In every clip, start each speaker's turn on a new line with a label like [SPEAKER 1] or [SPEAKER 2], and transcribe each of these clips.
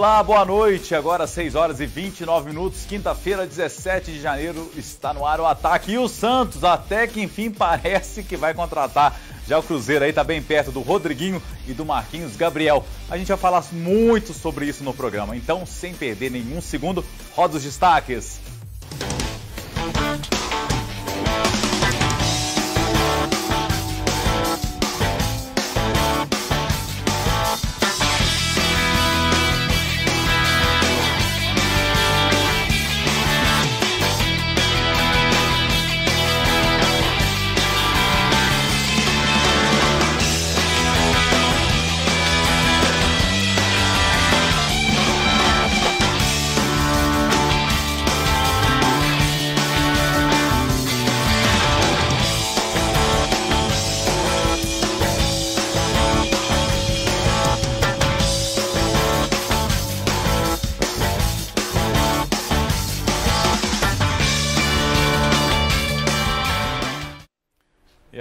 [SPEAKER 1] Olá, boa noite. Agora 6 horas e 29 minutos, quinta-feira, 17 de janeiro, está no ar o ataque. E o Santos, até que enfim, parece que vai contratar. Já o Cruzeiro aí está bem perto do Rodriguinho e do Marquinhos Gabriel. A gente vai falar muito sobre isso no programa. Então, sem perder nenhum segundo, roda os destaques.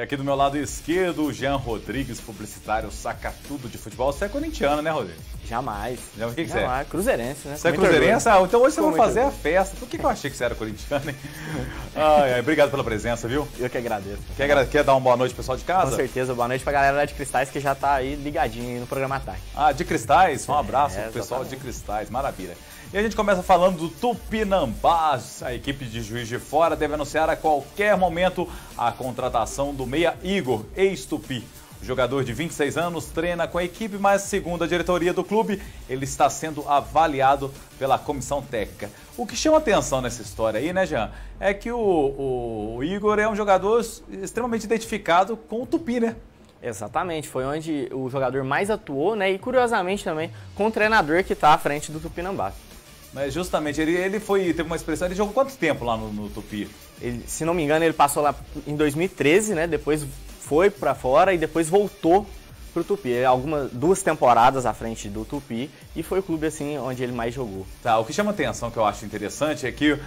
[SPEAKER 1] Aqui do meu lado esquerdo, o Jean Rodrigues, publicitário, saca tudo de futebol. Você é corintiano, né, Rodrigo?
[SPEAKER 2] Jamais.
[SPEAKER 1] Já, o que, que você é?
[SPEAKER 2] Cruzeirense, né?
[SPEAKER 1] Você é cruzeirense? Ah, então hoje você vai fazer a festa. Por que, que eu achei que você era corintiano, hein? Ai, ai, obrigado pela presença, viu?
[SPEAKER 2] Eu que agradeço.
[SPEAKER 1] Quer, quer dar uma boa noite pro pessoal de casa?
[SPEAKER 2] Com certeza, boa noite pra galera lá de Cristais que já tá aí ligadinho no programa Ataque.
[SPEAKER 1] Ah, de Cristais? Um abraço é, pro pessoal de Cristais, maravilha. E a gente começa falando do Tupinambás. A equipe de Juiz de Fora deve anunciar a qualquer momento a contratação do meia Igor, ex-Tupi. O jogador de 26 anos treina com a equipe, mas segundo a diretoria do clube, ele está sendo avaliado pela comissão técnica. O que chama atenção nessa história aí, né, Jean, é que o, o, Igor é um jogador extremamente identificado com o Tupi, né?
[SPEAKER 2] Exatamente, foi onde o jogador mais atuou, né? E curiosamente também com o treinador que está à frente do Tupinambás.
[SPEAKER 1] Mas justamente, ele, ele foi, teve uma expressão, ele jogou quanto tempo lá no, no Tupi?
[SPEAKER 2] Ele, se não me engano, ele passou lá em 2013, né? Depois foi para fora e depois voltou pro Tupi. Algumas, duas temporadas à frente do Tupi e foi o clube assim onde ele mais jogou.
[SPEAKER 1] Tá, o que chama atenção que eu acho interessante é que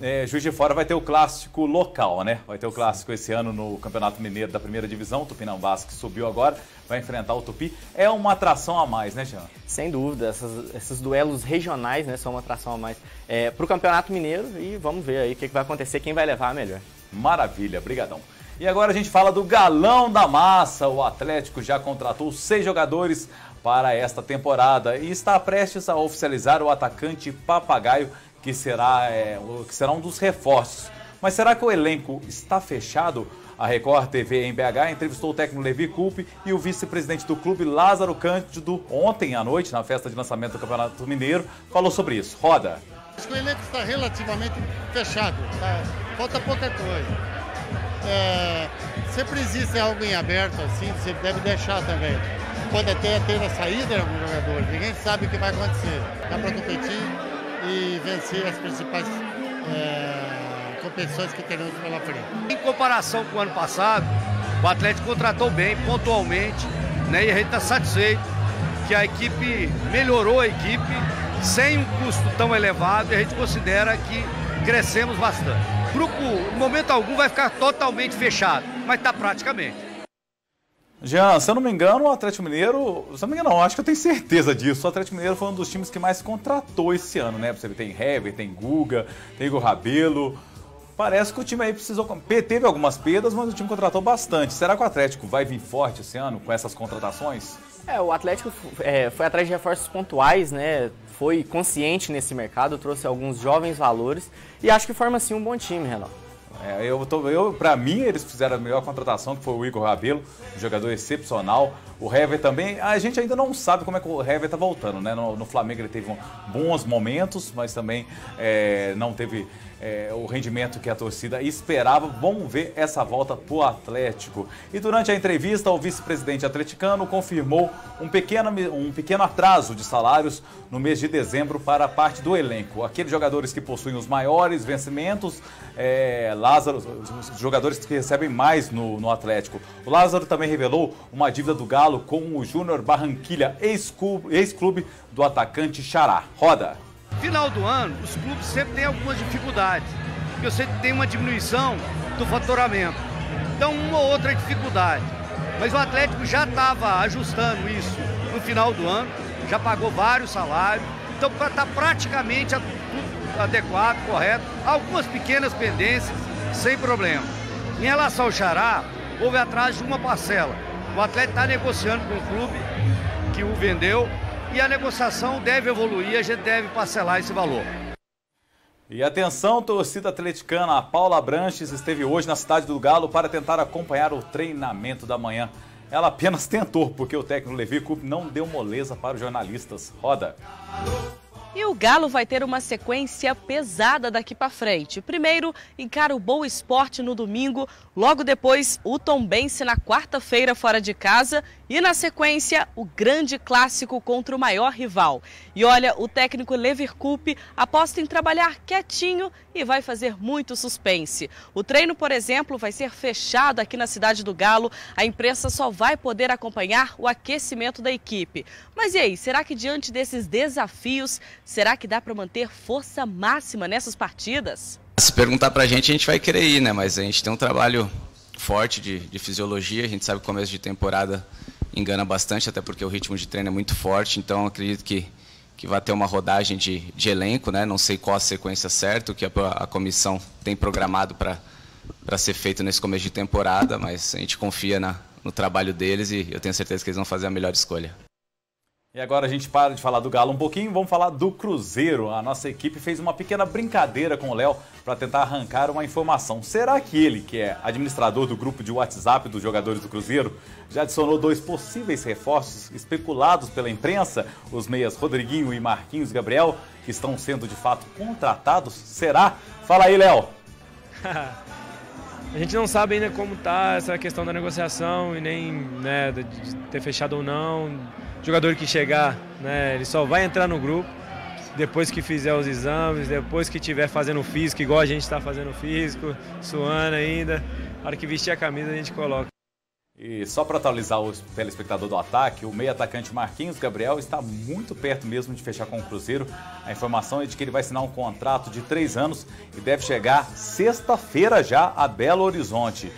[SPEAKER 1] é, Juiz de Fora vai ter o clássico local, né? Vai ter o clássico esse ano no Campeonato Mineiro da primeira divisão. O Tupinambás que subiu agora vai enfrentar o Tupi. É uma atração a mais, né, Jean?
[SPEAKER 2] Sem dúvida. Essas, esses duelos regionais né, são uma atração a mais é, para o Campeonato Mineiro e vamos ver aí o que, que vai acontecer, quem vai levar a melhor.
[SPEAKER 1] Maravilha, brigadão. E agora a gente fala do galão da massa. O Atlético já contratou seis jogadores para esta temporada e está prestes a oficializar o atacante Papagaio que será, é, que será um dos reforços. Mas será que o elenco está fechado? A Record TV em BH entrevistou o técnico Levi Culpe e o vice-presidente do clube, Lázaro Cândido, ontem à noite, na festa de lançamento do Campeonato Mineiro, falou sobre isso. Roda.
[SPEAKER 3] Acho que o elenco está relativamente fechado, tá? falta pouca coisa. É, sempre existe algo em aberto, assim, você deve deixar também. Pode até ter a saída de algum jogador, ninguém sabe o que vai acontecer. Dá para competir, e vencer as principais é, competições que teremos pela frente.
[SPEAKER 4] Em comparação com o ano passado, o Atlético contratou bem, pontualmente, né, e a gente está satisfeito que a equipe melhorou a equipe sem um custo tão elevado e a gente considera que crescemos bastante. O grupo, em momento algum, vai ficar totalmente fechado, mas está praticamente.
[SPEAKER 1] Jean, se eu não me engano, o Atlético Mineiro, se eu não me engano, não, acho que eu tenho certeza disso. O Atlético Mineiro foi um dos times que mais contratou esse ano, né? Você tem Hever, tem Guga, tem Igor Rabelo. Parece que o time aí precisou. Teve algumas perdas, mas o time contratou bastante. Será que o Atlético vai vir forte esse ano com essas contratações?
[SPEAKER 2] É, o Atlético é, foi atrás de reforços pontuais, né? Foi consciente nesse mercado, trouxe alguns jovens valores e acho que forma assim um bom time, Renato.
[SPEAKER 1] É, eu, eu, pra mim, eles fizeram a melhor contratação, que foi o Igor Rabelo, um jogador excepcional. O Hever também, a gente ainda não sabe como é que o Hever tá voltando, né? No, no Flamengo ele teve bons momentos, mas também é, não teve é, o rendimento que a torcida esperava. Vamos ver essa volta pro Atlético. E durante a entrevista, o vice-presidente atleticano confirmou um pequeno, um pequeno atraso de salários no mês de dezembro para a parte do elenco. Aqueles jogadores que possuem os maiores vencimentos, é, Lázaro, os jogadores que recebem mais no, no Atlético. O Lázaro também revelou uma dívida do Galo com o Júnior Barranquilha, ex-clube ex do atacante Xará. Roda!
[SPEAKER 4] Final do ano, os clubes sempre têm algumas dificuldades, porque você tem uma diminuição do faturamento. Então, uma ou outra dificuldade. Mas o Atlético já estava ajustando isso no final do ano, já pagou vários salários Então está praticamente adequado, correto. Algumas pequenas pendências, sem problema. Em relação ao Xará, houve atrás de uma parcela. O atleta está negociando com o clube que o vendeu e a negociação deve evoluir, a gente deve parcelar esse valor.
[SPEAKER 1] E atenção, torcida atleticana, a Paula Branches esteve hoje na cidade do Galo para tentar acompanhar o treinamento da manhã. Ela apenas tentou, porque o técnico Levi Coupe não deu moleza para os jornalistas. Roda.
[SPEAKER 5] E o Galo vai ter uma sequência pesada daqui para frente. Primeiro, encara o Boa Esporte no domingo, logo depois o Tombense na quarta-feira fora de casa e na sequência o grande clássico contra o maior rival. E olha, o técnico Lever Coupe aposta em trabalhar quietinho e vai fazer muito suspense. O treino, por exemplo, vai ser fechado aqui na cidade do Galo. A imprensa só vai poder acompanhar o aquecimento da equipe. Mas e aí, será que diante desses desafios Será que dá para manter força máxima nessas partidas?
[SPEAKER 6] Se perguntar para a gente, a gente vai querer ir, né? Mas a gente tem um trabalho forte de, de fisiologia. A gente sabe que começo de temporada engana bastante, até porque o ritmo de treino é muito forte. Então, acredito que, que vai ter uma rodagem de, de elenco, né? Não sei qual a sequência certa, o que a, a comissão tem programado para ser feito nesse começo de temporada, mas a gente confia na, no trabalho deles e eu tenho certeza que eles vão fazer a melhor escolha.
[SPEAKER 1] E agora a gente para de falar do Galo um pouquinho, vamos falar do Cruzeiro. A nossa equipe fez uma pequena brincadeira com o Léo para tentar arrancar uma informação. Será que ele, que é administrador do grupo de WhatsApp dos jogadores do Cruzeiro, já adicionou dois possíveis reforços especulados pela imprensa, os meias Rodriguinho e Marquinhos Gabriel, que estão sendo de fato contratados? Será? Fala aí, Léo.
[SPEAKER 7] A gente não sabe ainda como está essa questão da negociação e nem né, de ter fechado ou não jogador que chegar, né, ele só vai entrar no grupo depois que fizer os exames, depois que estiver fazendo físico, igual a gente está fazendo físico, suando ainda. Na hora que vestir a camisa, a gente coloca.
[SPEAKER 1] E só para atualizar o telespectador do ataque, o meio atacante Marquinhos Gabriel está muito perto mesmo de fechar com o Cruzeiro. A informação é de que ele vai assinar um contrato de três anos e deve chegar sexta-feira já a Belo Horizonte.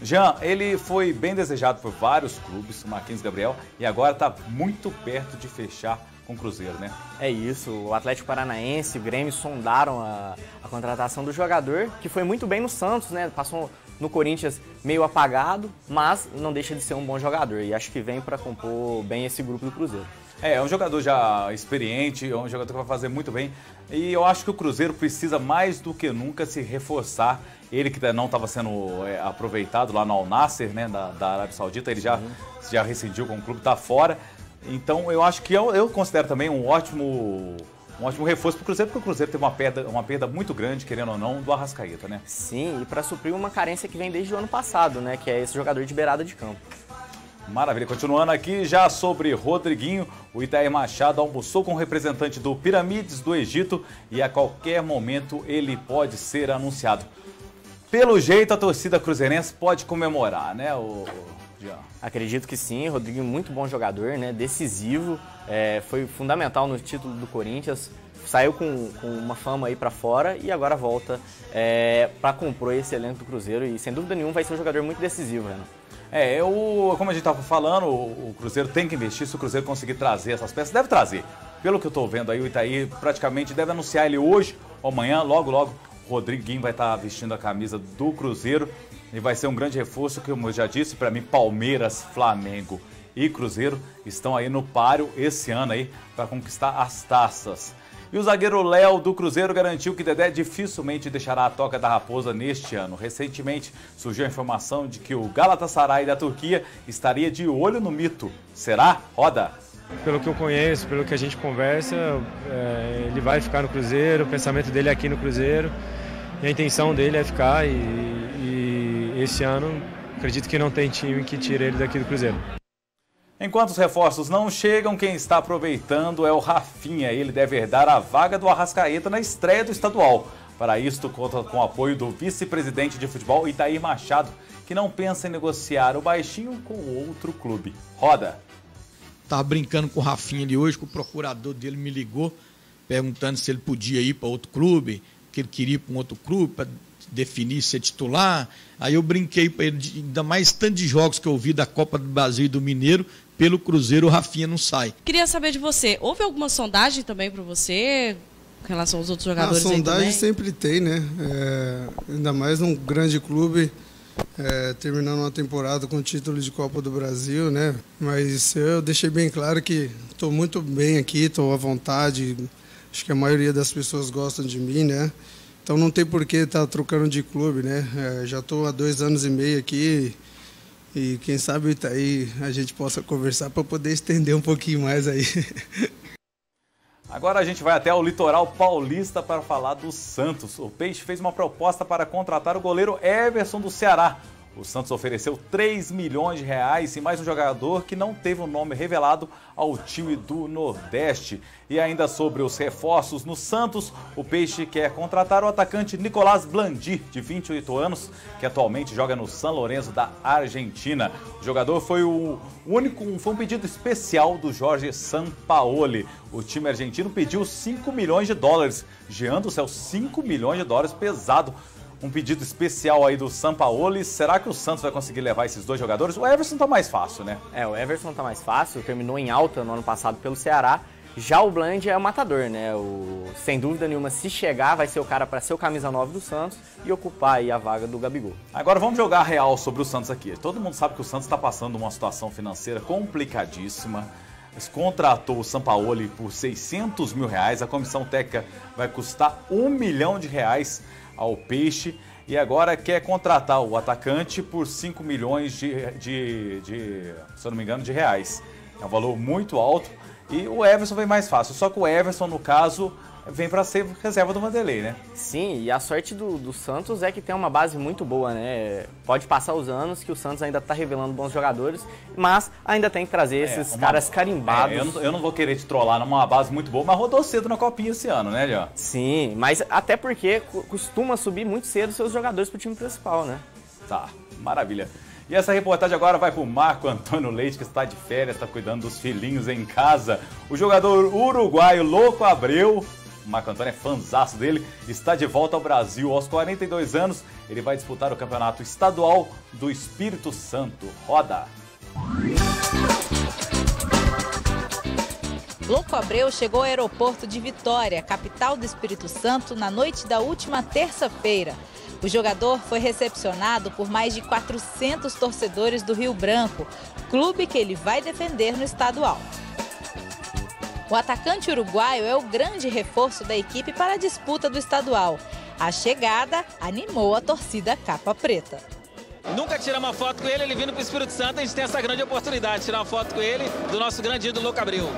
[SPEAKER 1] Jean, ele foi bem desejado por vários clubes, o Marquinhos Gabriel, e agora está muito perto de fechar com o Cruzeiro, né?
[SPEAKER 2] É isso, o Atlético Paranaense e o Grêmio sondaram a, a, contratação do jogador, que foi muito bem no Santos, né? Passou no Corinthians meio apagado, mas não deixa de ser um bom jogador e acho que vem para compor bem esse grupo do Cruzeiro.
[SPEAKER 1] É, é um jogador já experiente, é um jogador que vai fazer muito bem. E eu acho que o Cruzeiro precisa mais do que nunca se reforçar ele que não estava sendo é, aproveitado lá no Al Nasser, né, da, da Arábia Saudita, ele já, uhum. já rescindiu com o clube, está fora. Então eu acho que eu, eu considero também um ótimo um ótimo reforço para o Cruzeiro, porque o Cruzeiro teve uma perda, uma perda muito grande, querendo ou não, do Arrascaeta, né?
[SPEAKER 2] Sim, e para suprir uma carência que vem desde o ano passado, né? Que é esse jogador de beirada de campo.
[SPEAKER 1] Maravilha. Continuando aqui, já sobre Rodriguinho, o Itair Machado almoçou com o representante do Piramides do Egito e a qualquer momento ele pode ser anunciado. Pelo jeito, a torcida cruzeirense pode comemorar, né, o,
[SPEAKER 2] Jean? Acredito que sim. Rodrigo, muito bom jogador, né? Decisivo. É, foi fundamental no título do Corinthians. Saiu com, com uma fama aí para fora e agora volta é, para compor esse elenco do Cruzeiro. E sem dúvida nenhuma vai ser um jogador muito decisivo, Renan.
[SPEAKER 1] É, eu, como a gente estava falando, o, o Cruzeiro tem que investir. Se o Cruzeiro conseguir trazer essas peças, deve trazer. Pelo que eu estou vendo aí, o Itaí praticamente deve anunciar ele hoje ou amanhã, logo, logo Rodriguinho vai estar vestindo a camisa do Cruzeiro e vai ser um grande reforço, como eu já disse, para mim, Palmeiras, Flamengo e Cruzeiro estão aí no páreo esse ano aí para conquistar as taças. E o zagueiro Léo do Cruzeiro garantiu que Dedé dificilmente deixará a toca da Raposa neste ano. Recentemente surgiu a informação de que o Galatasaray da Turquia estaria de olho no mito. Será? Roda!
[SPEAKER 7] Pelo que eu conheço, pelo que a gente conversa, é, ele vai ficar no Cruzeiro, o pensamento dele é aqui no Cruzeiro. E a intenção dele é ficar e, esse ano acredito que não tem time que tire ele daqui do Cruzeiro.
[SPEAKER 1] Enquanto os reforços não chegam, quem está aproveitando é o Rafinha. Ele deve herdar a vaga do Arrascaeta na estreia do estadual. Para isto, conta com o apoio do vice-presidente de futebol, Itair Machado, que não pensa em negociar o baixinho com outro clube. Roda!
[SPEAKER 8] Estava brincando com o Rafinha ali hoje, que o procurador dele me ligou, perguntando se ele podia ir para outro clube, que ele queria ir para um outro clube para definir ser titular. Aí eu brinquei para ele, ainda mais tanto de jogos que eu vi da Copa do Brasil e do Mineiro, pelo Cruzeiro o Rafinha não sai.
[SPEAKER 5] Queria saber de você, houve alguma sondagem também para você com relação aos outros jogadores?
[SPEAKER 9] A sondagem sempre tem, né? É, ainda mais num grande clube, é, terminando uma temporada com o título de Copa do Brasil, né? Mas eu deixei bem claro que estou muito bem aqui, estou à vontade. Acho que a maioria das pessoas gostam de mim, né? Então não tem por que estar tá trocando de clube, né? É, já estou há dois anos e meio aqui e quem sabe tá aí a gente possa conversar para poder estender um pouquinho mais aí.
[SPEAKER 1] Agora a gente vai até o litoral paulista para falar do Santos. O Peixe fez uma proposta para contratar o goleiro Everson do Ceará. O Santos ofereceu 3 milhões de reais e mais um jogador que não teve o um nome revelado ao time do Nordeste. E ainda sobre os reforços no Santos, o Peixe quer contratar o atacante Nicolás Blandi, de 28 anos, que atualmente joga no San Lorenzo da Argentina. O jogador foi o único, foi um pedido especial do Jorge Sampaoli. O time argentino pediu 5 milhões de dólares. Jean do céu, 5 milhões de dólares pesado um pedido especial aí do Sampaoli. Será que o Santos vai conseguir levar esses dois jogadores? O Everson tá mais fácil, né?
[SPEAKER 2] É, o Everson tá mais fácil, terminou em alta no ano passado pelo Ceará. Já o Bland é o matador, né? O, sem dúvida nenhuma, se chegar, vai ser o cara para ser o camisa 9 do Santos e ocupar aí a vaga do Gabigol.
[SPEAKER 1] Agora vamos jogar real sobre o Santos aqui. Todo mundo sabe que o Santos está passando uma situação financeira complicadíssima. Contratou o Sampaoli por 600 mil reais. A comissão técnica vai custar um milhão de reais ao Peixe e agora quer contratar o atacante por 5 milhões de, de, de, se eu não me engano, de reais. É um valor muito alto e o Everson vem mais fácil. Só que o Everson, no caso, vem para ser reserva do Vanderlei, né?
[SPEAKER 2] Sim, e a sorte do, do, Santos é que tem uma base muito boa, né? Pode passar os anos que o Santos ainda está revelando bons jogadores, mas ainda tem que trazer é, esses uma, caras carimbados.
[SPEAKER 1] É, eu, não, eu, não, vou querer te trollar numa base muito boa, mas rodou cedo na copinha esse ano, né, Léo?
[SPEAKER 2] Sim, mas até porque costuma subir muito cedo seus jogadores pro time principal, né?
[SPEAKER 1] Tá, maravilha. E essa reportagem agora vai para o Marco Antônio Leite, que está de férias, está cuidando dos filhinhos em casa. O jogador uruguaio Louco Abreu o Marco Antônio é fanzaço dele, está de volta ao Brasil aos 42 anos. Ele vai disputar o campeonato estadual do Espírito Santo. Roda!
[SPEAKER 10] Louco Abreu chegou ao aeroporto de Vitória, capital do Espírito Santo, na noite da última terça-feira. O jogador foi recepcionado por mais de 400 torcedores do Rio Branco, clube que ele vai defender no estadual. O atacante uruguaio é o grande reforço da equipe para a disputa do estadual. A chegada animou a torcida capa preta.
[SPEAKER 11] Nunca tirar uma foto com ele, ele vindo para o Espírito Santo, a gente tem essa grande oportunidade de tirar uma foto com ele, do nosso grande ídolo Louco Abreu.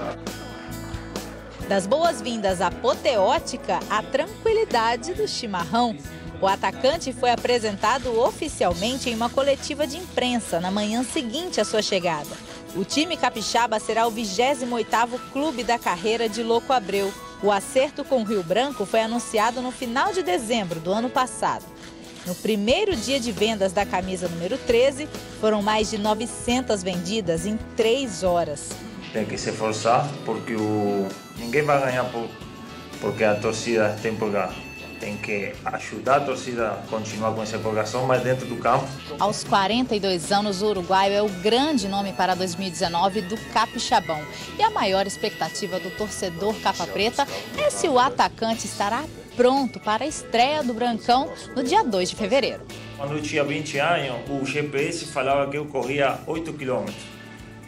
[SPEAKER 10] Das boas-vindas apoteótica à tranquilidade do chimarrão. O atacante foi apresentado oficialmente em uma coletiva de imprensa na manhã seguinte à sua chegada. O time capixaba será o 28º clube da carreira de Louco Abreu. O acerto com o Rio Branco foi anunciado no final de dezembro do ano passado. No primeiro dia de vendas da camisa número 13, foram mais de 900 vendidas em três horas.
[SPEAKER 12] Tem que se esforçar porque o... ninguém vai ganhar por... porque a torcida tem empolgada tem que ajudar a torcida a continuar com essa empolgação, mas dentro do campo.
[SPEAKER 10] Aos 42 anos, o uruguaio é o grande nome para 2019 do Capixabão. E a maior expectativa do torcedor capa preta é se o atacante estará pronto para a estreia do Brancão no dia 2 de fevereiro.
[SPEAKER 12] Quando eu tinha 20 anos, o GPS falava que eu corria 8 quilômetros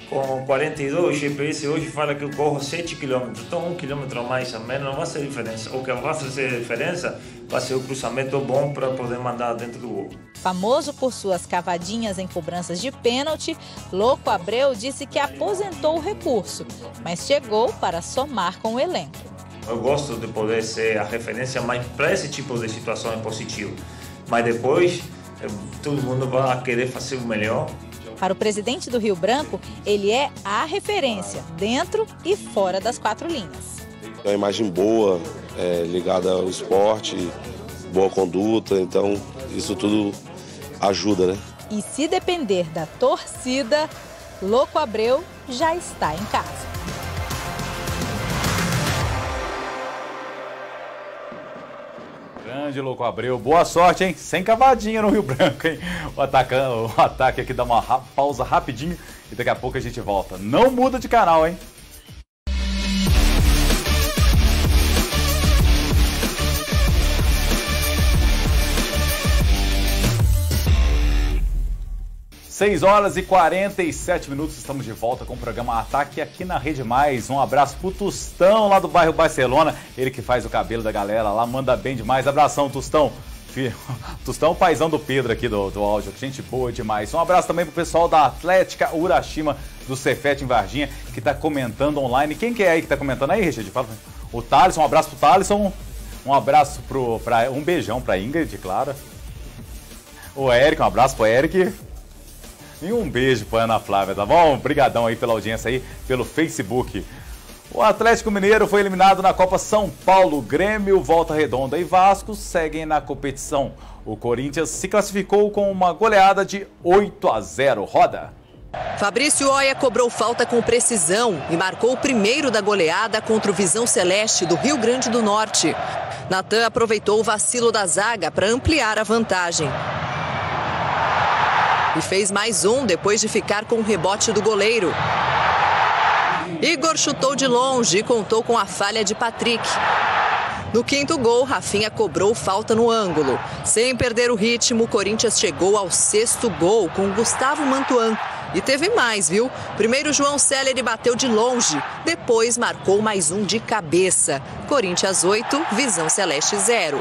[SPEAKER 12] com 42, o GPS hoje fala que eu corro 7 km, então 1 km mais ou menos não vai ser diferença. O que vai fazer diferença vai ser o cruzamento bom para poder mandar dentro do gol.
[SPEAKER 10] Famoso por suas cavadinhas em cobranças de pênalti, Louco Abreu disse que aposentou o recurso, mas chegou para somar com o elenco.
[SPEAKER 12] Eu gosto de poder ser a referência, mas para esse tipo de situação é positivo. Mas depois, eh, todo mundo vai querer fazer o melhor
[SPEAKER 10] para o presidente do Rio Branco, ele é a referência, dentro e fora das quatro linhas.
[SPEAKER 13] É uma imagem boa, é, ligada ao esporte, boa conduta, então isso tudo ajuda, né?
[SPEAKER 10] E se depender da torcida, Louco Abreu já está em casa.
[SPEAKER 1] Grande Louco Abreu. Boa sorte, hein? Sem cavadinha no Rio Branco, hein? O, atacante, o ataque aqui dá uma pausa rapidinho e daqui a pouco a gente volta. Não muda de canal, hein? 6 horas e 47 minutos, estamos de volta com o programa Ataque aqui na Rede Mais. Um abraço pro Tustão lá do bairro Barcelona, ele que faz o cabelo da galera lá, manda bem demais. Abração, Tustão. Tustão, paizão do Pedro aqui do, do áudio, gente boa demais. Um abraço também pro pessoal da Atlética Urashima do Cefete em Varginha, que tá comentando online. Quem que é aí que tá comentando aí, Richard? Fala. O Thaleson, um abraço pro Thaleson. Um abraço pro. Pra, um beijão pra Ingrid, claro. O Eric, um abraço pro Eric. E um beijo para Ana Flávia, tá bom? Obrigadão aí pela audiência aí, pelo Facebook. O Atlético Mineiro foi eliminado na Copa São Paulo. Grêmio, Volta Redonda e Vasco seguem na competição. O Corinthians se classificou com uma goleada de 8 a 0. Roda.
[SPEAKER 14] Fabrício Oia cobrou falta com precisão e marcou o primeiro da goleada contra o Visão Celeste do Rio Grande do Norte. Natan aproveitou o vacilo da zaga para ampliar a vantagem e fez mais um depois de ficar com o rebote do goleiro. Igor chutou de longe e contou com a falha de Patrick. No quinto gol, Rafinha cobrou falta no ângulo. Sem perder o ritmo, o Corinthians chegou ao sexto gol com Gustavo Mantuan. E teve mais, viu? Primeiro João Céleri bateu de longe, depois marcou mais um de cabeça. Corinthians 8, Visão Celeste 0.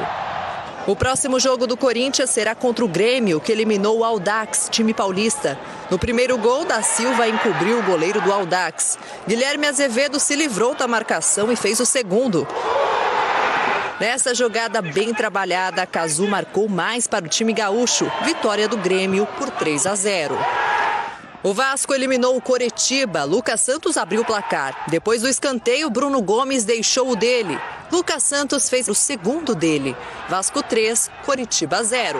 [SPEAKER 14] O próximo jogo do Corinthians será contra o Grêmio, que eliminou o Aldax, time paulista. No primeiro gol, da Silva encobriu o goleiro do Aldax. Guilherme Azevedo se livrou da marcação e fez o segundo. Nessa jogada bem trabalhada, Cazu marcou mais para o time gaúcho. Vitória do Grêmio por 3 a 0. O Vasco eliminou o Coretiba. Lucas Santos abriu o placar. Depois do escanteio, Bruno Gomes deixou o dele. Lucas Santos fez o segundo dele. Vasco 3, Coritiba 0.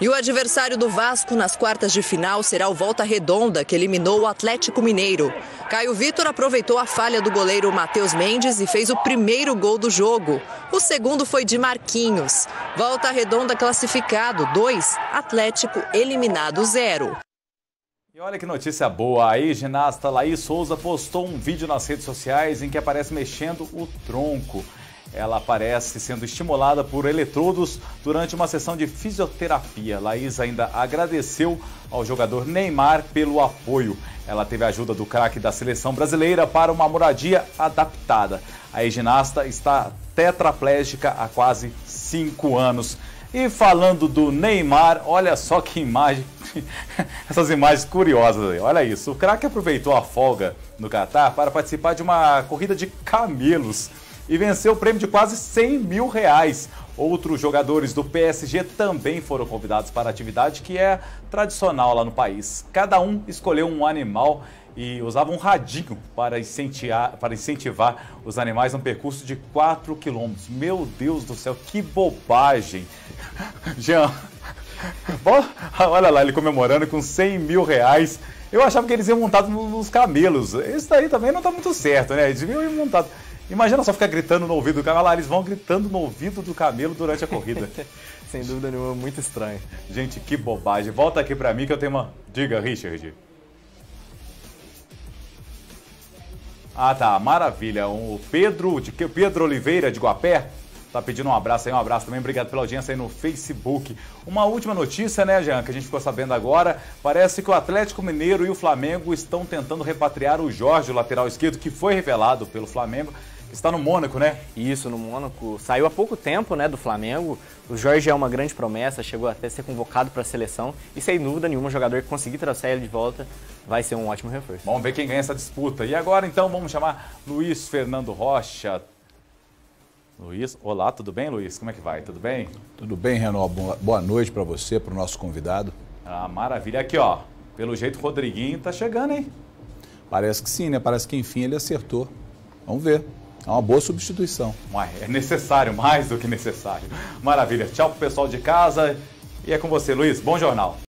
[SPEAKER 14] E o adversário do Vasco nas quartas de final será o Volta Redonda, que eliminou o Atlético Mineiro. Caio Vitor aproveitou a falha do goleiro Matheus Mendes e fez o primeiro gol do jogo. O segundo foi de Marquinhos. Volta Redonda classificado 2, Atlético eliminado 0.
[SPEAKER 1] E olha que notícia boa, a ginasta Laís Souza postou um vídeo nas redes sociais em que aparece mexendo o tronco. Ela aparece sendo estimulada por eletrodos durante uma sessão de fisioterapia. Laís ainda agradeceu ao jogador Neymar pelo apoio. Ela teve a ajuda do craque da seleção brasileira para uma moradia adaptada. A ginasta está tetraplégica há quase cinco anos. E falando do Neymar, olha só que imagem essas imagens curiosas aí. Olha isso. O craque aproveitou a folga no Catar para participar de uma corrida de camelos e venceu o prêmio de quase 100 mil reais. Outros jogadores do PSG também foram convidados para a atividade que é tradicional lá no país. Cada um escolheu um animal e usava um radinho para incentivar, para incentivar os animais num percurso de 4 quilômetros. Meu Deus do céu, que bobagem! Jean, olha lá, ele comemorando com 100 mil reais. Eu achava que eles iam montados nos camelos. Isso daí também não está muito certo, né? Eles deviam ir montados. Imagina só ficar gritando no ouvido do camelo. Lá, eles vão gritando no ouvido do camelo durante a corrida.
[SPEAKER 2] Sem dúvida nenhuma, muito estranho.
[SPEAKER 1] Gente, que bobagem. Volta aqui para mim que eu tenho uma. Diga, Richard. Ah, tá. Maravilha. O Pedro, de Pedro Oliveira de Guapé tá pedindo um abraço aí, um abraço também. Obrigado pela audiência aí no Facebook. Uma última notícia, né, Jean, que a gente ficou sabendo agora. Parece que o Atlético Mineiro e o Flamengo estão tentando repatriar o Jorge, o lateral esquerdo, que foi revelado pelo Flamengo. Está no Mônaco, né?
[SPEAKER 2] Isso, no Mônaco. Saiu há pouco tempo, né, do Flamengo. O Jorge é uma grande promessa, chegou até a ser convocado para a seleção. E sem dúvida nenhuma, o jogador que conseguir trazer ele de volta vai ser um ótimo reforço.
[SPEAKER 1] Vamos ver quem ganha essa disputa. E agora, então, vamos chamar Luiz Fernando Rocha, Luiz, olá, tudo bem, Luiz? Como é que vai? Tudo bem?
[SPEAKER 15] Tudo bem, Renan. Boa noite para você, para o nosso convidado.
[SPEAKER 1] Ah, maravilha. Aqui, ó. Pelo jeito, o Rodriguinho tá chegando, hein?
[SPEAKER 15] Parece que sim, né? Parece que enfim ele acertou. Vamos ver. É uma boa substituição.
[SPEAKER 1] É necessário, mais do que necessário. Maravilha. Tchau pro pessoal de casa. E é com você, Luiz. Bom jornal.